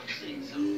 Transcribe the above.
boxing, so